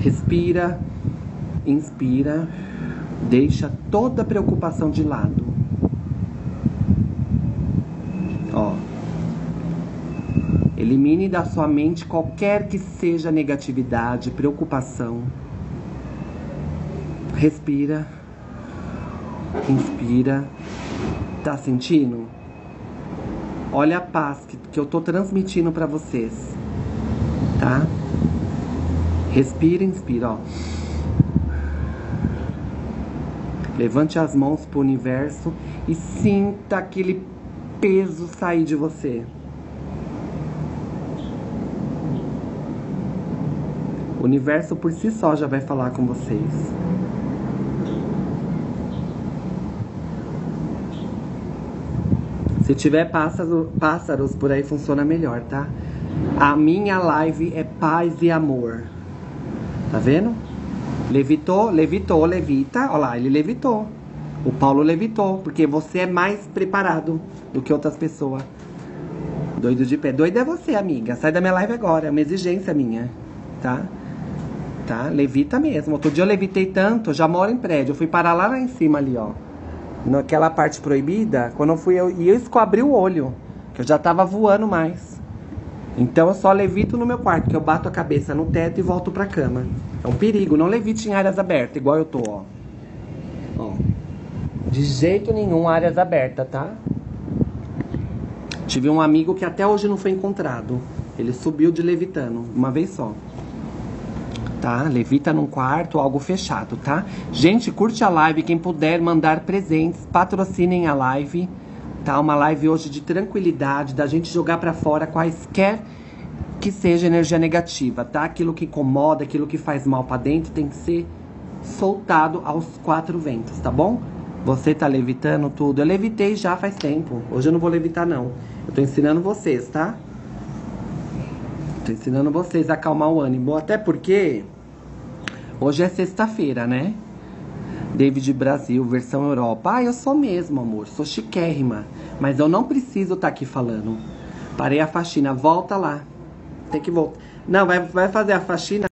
Respira, inspira, deixa toda preocupação de lado. Ó. Elimine da sua mente qualquer que seja negatividade, preocupação. Respira. Inspira. Tá sentindo? Olha a paz que, que eu tô transmitindo para vocês. Tá? Respira, inspira, ó. Levante as mãos pro universo e sinta aquele peso sair de você. O universo por si só já vai falar com vocês. Se tiver pássaro, pássaros por aí funciona melhor, tá? A minha live é paz e amor. Tá vendo? Levitou, levitou, levita. Olha lá, ele levitou. O Paulo levitou, porque você é mais preparado do que outras pessoas. Doido de pé. Doido é você, amiga. Sai da minha live agora. É uma exigência minha. Tá? Tá? Levita mesmo. Outro dia eu levitei tanto, já moro em prédio. Eu fui parar lá, lá em cima ali, ó. Naquela parte proibida. Quando eu fui, eu, e eu abri o olho. Que eu já tava voando mais. Então eu só levito no meu quarto, que eu bato a cabeça no teto e volto pra cama. É um perigo, não levite em áreas abertas, igual eu tô, ó. ó. De jeito nenhum áreas abertas, tá? Tive um amigo que até hoje não foi encontrado. Ele subiu de levitando, uma vez só. Tá? Levita num quarto, algo fechado, tá? Gente, curte a live. Quem puder mandar presentes, patrocinem a live. Tá? Uma live hoje de tranquilidade, da gente jogar para fora quaisquer que seja energia negativa, tá? Aquilo que incomoda, aquilo que faz mal para dentro tem que ser soltado aos quatro ventos, tá bom? Você tá levitando tudo. Eu levitei já faz tempo. Hoje eu não vou levitar não. Eu tô ensinando vocês, tá? Tô ensinando vocês a acalmar o ânimo, até porque hoje é sexta-feira, né? David Brasil, versão Europa. Ah, eu sou mesmo, amor. Sou chiquérrima. Mas eu não preciso estar tá aqui falando. Parei a faxina. Volta lá. Tem que voltar. Não, vai, vai fazer a faxina.